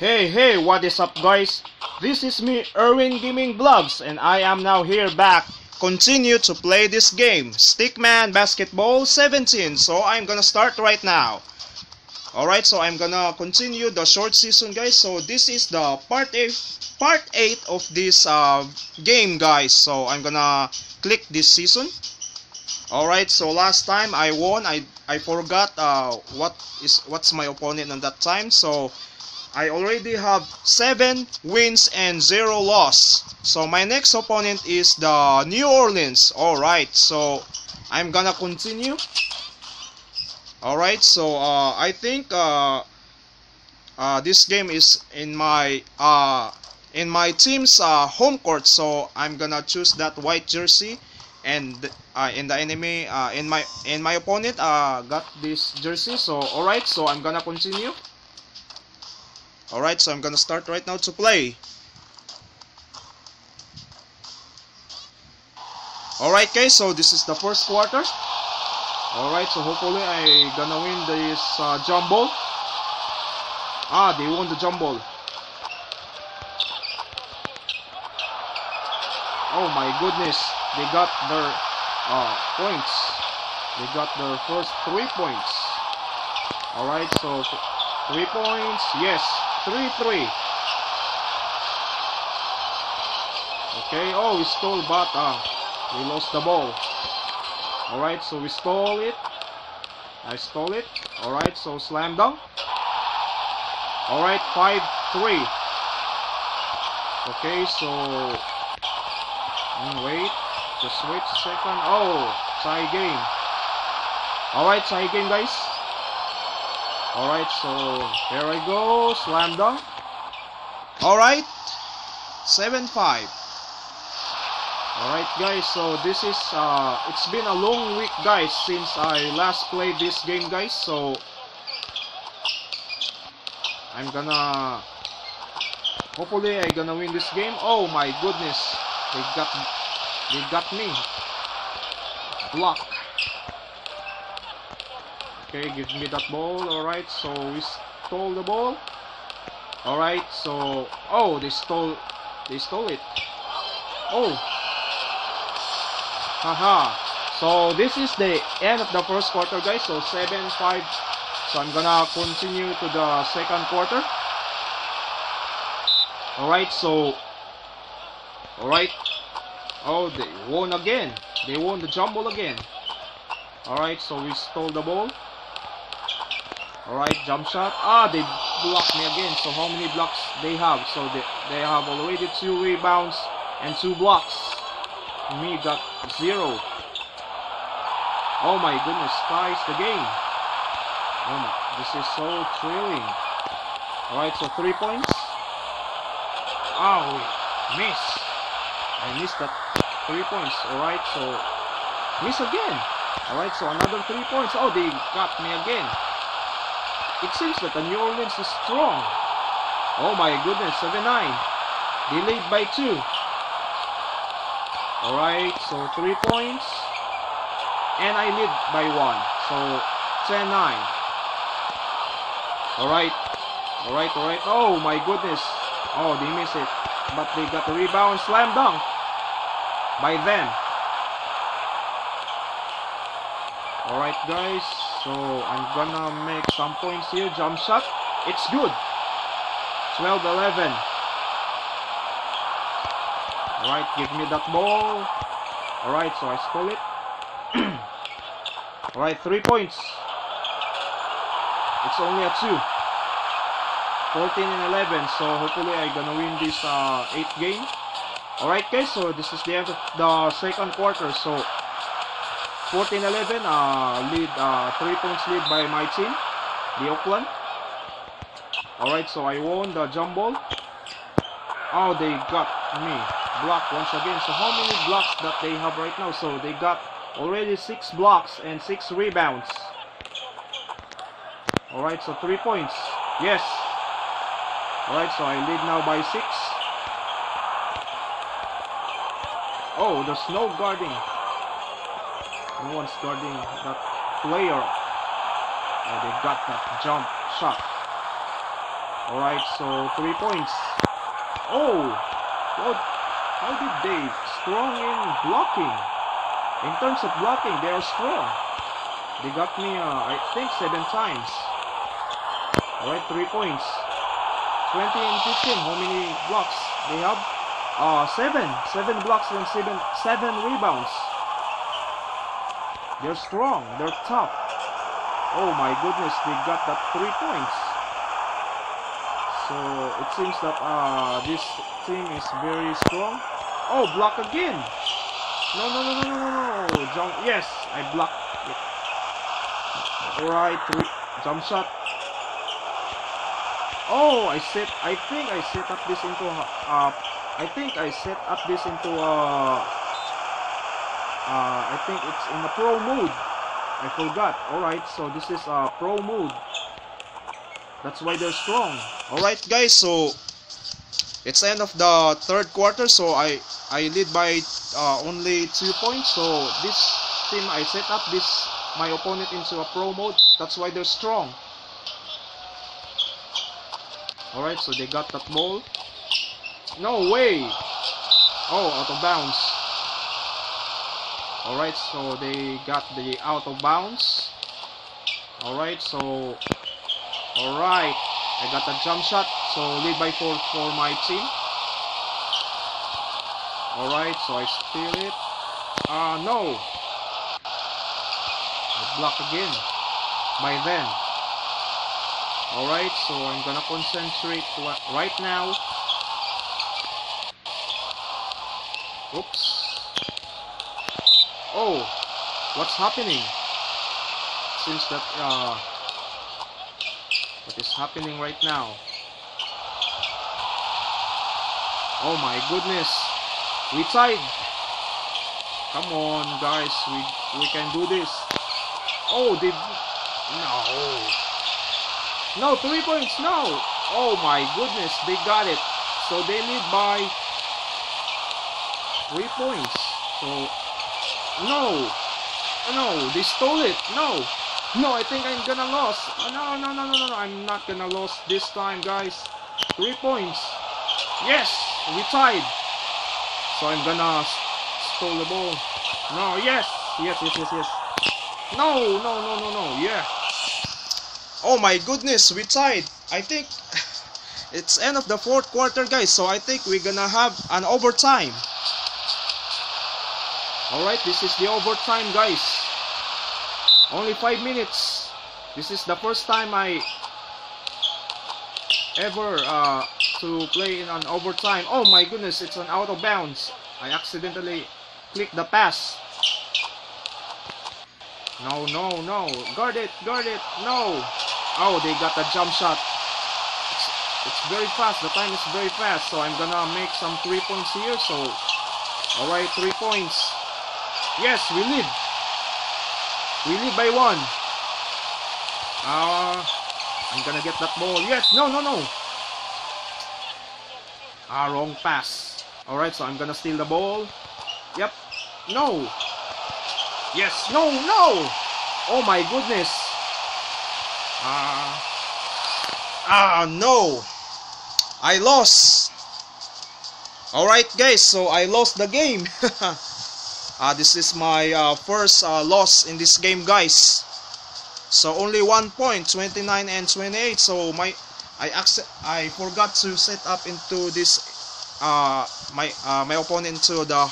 Hey, hey, what is up guys? This is me, Erwin Gaming Vlogs, and I am now here back. Continue to play this game, Stickman Basketball 17. So I'm gonna start right now. Alright, so I'm gonna continue the short season guys. So this is the part 8, part 8 of this uh, game guys. So I'm gonna click this season. Alright, so last time I won. I I forgot uh, what is what's my opponent on that time. So I already have 7 wins and 0 loss. So my next opponent is the New Orleans. Alright, so I'm gonna continue. Alright, so uh, I think uh, uh, this game is in my uh, in my team's uh, home court. So I'm gonna choose that white jersey and uh, in the enemy uh, in my in my opponent uh, got this jersey so alright so I'm gonna continue Alright, so I'm gonna start right now to play. Alright guys, so this is the first quarter. Alright, so hopefully I gonna win this uh, jump. Ah, they won the jump ball. Oh my goodness, they got their uh, points. They got their first three points. Alright, so three points, yes, 3-3. Okay, oh, we stole, but uh, we lost the ball. Alright, so we stole it. I stole it. Alright, so slam dunk. Alright, 5-3. Okay, so... Mm, wait, just wait a second. Oh, tie game. Alright, tie game, guys. Alright, so here I go. Slam dunk. Alright. 7-5. Alright guys, so this is uh it's been a long week guys since I last played this game guys, so I'm gonna hopefully I gonna win this game. Oh my goodness. They got they got me. Block. Okay, give me that ball. Alright, so we stole the ball. Alright, so... Oh, they stole... They stole it. Oh! Haha. So, this is the end of the first quarter, guys. So, 7-5. So, I'm gonna continue to the second quarter. Alright, so... Alright. Oh, they won again. They won the jump ball again. Alright, so we stole the ball. Alright, jump shot. Ah, they blocked me again. So how many blocks they have? So they, they have already two rebounds and two blocks. Me got zero. Oh my goodness, ties the game. Oh my, this is so thrilling. Alright, so three points. Oh, miss. I missed that three points. Alright, so miss again. Alright, so another three points. Oh, they got me again. It seems that the New Orleans is strong. Oh my goodness, 7-9. They lead by 2. Alright, so 3 points. And I lead by 1. So 10-9. Alright. Alright, alright. Oh my goodness. Oh, they miss it. But they got the rebound. Slam dunk. By them. Alright guys. So I'm gonna make some points here. Jump shot. It's good. 12-11. Alright, give me that ball. Alright, so I stole it. Alright, three points. It's only a two. 14 and 11. So hopefully I'm gonna win this uh, 8th game. Alright guys, so this is the end of the second quarter. So 14-11, uh, lead, uh, 3 points lead by my team, the Oakland. Alright, so I won the jump ball. Oh, they got me. Blocked once again. So how many blocks that they have right now? So they got already 6 blocks and 6 rebounds. Alright, so 3 points. Yes. Alright, so I lead now by 6. Oh, there's no guarding. No one's guarding that player. Oh, they got that jump shot. Alright, so three points. Oh! What? How did they strong in blocking? In terms of blocking, they are strong. They got me, uh, I think, seven times. Alright, three points. 20 and 15. How many blocks they have? Uh, seven. Seven blocks and seven, seven rebounds. They're strong. They're tough. Oh my goodness, they got that three points. So it seems that uh, this team is very strong. Oh, block again. No, no, no, no, no, no, no. Jump. Yes, I blocked it. Alright, three. Jump shot. Oh, I set. I think I set up this into. Uh, I think I set up this into. Uh, uh, I think it's in the pro mode. I forgot. Alright, so this is uh, pro mode. That's why they're strong. Alright, guys. So it's end of the third quarter. So I I lead by uh, only two points. So this team I set up this my opponent into a pro mode. That's why they're strong. Alright, so they got that ball. No way! Oh, out of bounds. Alright, so they got the out of bounds. Alright, so... Alright, I got a jump shot. So lead by 4 for my team. Alright, so I steal it. Ah, uh, no! I block again. By then. Alright, so I'm gonna concentrate right now. Oops. Oh, what's happening? Seems that, uh, what is happening right now? Oh my goodness. We tied. Come on, guys. We, we can do this. Oh, they... No. No, three points, no! Oh my goodness, they got it. So they lead by three points. So, no! Oh, no, they stole it. No! No, I think I'm gonna lose. Oh, no, no, no, no, no, no. I'm not gonna lose this time, guys. Three points. Yes! We tied. So I'm gonna stole the ball. No, yes! Yes, yes, yes, yes. No, no, no, no, no. Yeah. Oh my goodness, we tied. I think it's end of the fourth quarter, guys. So I think we're gonna have an overtime. Alright, this is the overtime, guys. Only five minutes. This is the first time I ever uh, to play in an overtime. Oh my goodness, it's an out of bounds. I accidentally clicked the pass. No, no, no. Guard it, guard it. No. Oh, they got a jump shot. It's, it's very fast. The time is very fast. So I'm gonna make some three points here. So, alright, three points. Yes, we lead. We lead by one. Ah, uh, I'm gonna get that ball. Yes, no, no, no. Ah, wrong pass. Alright, so I'm gonna steal the ball. Yep. No. Yes, no, no. Oh my goodness. Ah. Ah, no. I lost. Alright, guys. So, I lost the game. uh, this is my uh, first uh, loss in this game, guys. So, only one point, 29 and 28. So, my... I accept, I forgot to set up into this uh, my uh, my opponent into the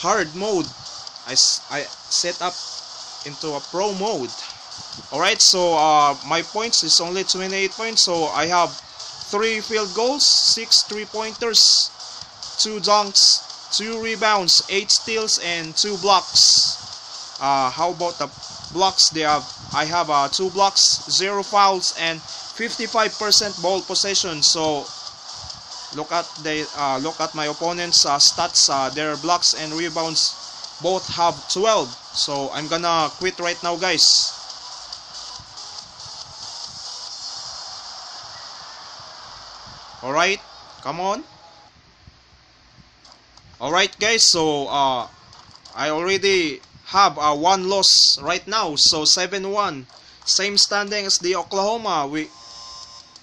hard mode. I, I set up into a pro mode. Alright, so uh, my points is only 28 points. So I have 3 field goals, 6 3-pointers, 2 dunks, 2 rebounds, 8 steals, and 2 blocks. Uh, how about the blocks? They have I have uh, 2 blocks, 0 fouls, and 55% ball possession. So look at the uh, look at my opponent's uh, stats. Uh, their blocks and rebounds both have 12. So I'm gonna quit right now, guys. Alright, come on. Alright guys, so uh, I already have a uh, one loss right now. So 7-1. Same standing as the Oklahoma. We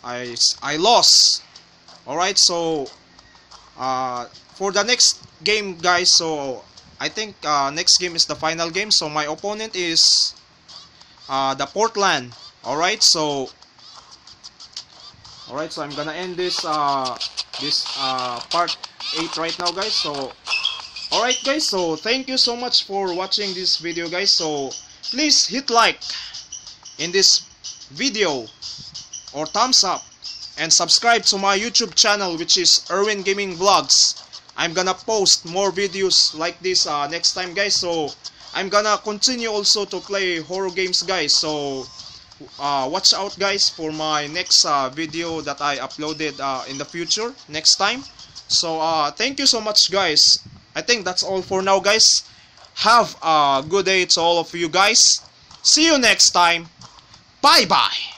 I I lost. All right, so uh, for the next game, guys. So I think uh, next game is the final game. So my opponent is uh, the Portland. All right, so all right, so I'm gonna end this uh, this uh, part 8 right now, guys. So Alright guys, so thank you so much for watching this video guys. So please hit like in this video or thumbs up and subscribe to my YouTube channel which is Erwin Gaming Vlogs. I'm gonna post more videos like this uh, next time guys. So I'm gonna continue also to play horror games guys. So uh, watch out guys for my next uh, video that I uploaded uh, in the future next time. So uh, thank you so much guys. I think that's all for now guys. Have a good day to all of you guys. See you next time. Bye bye.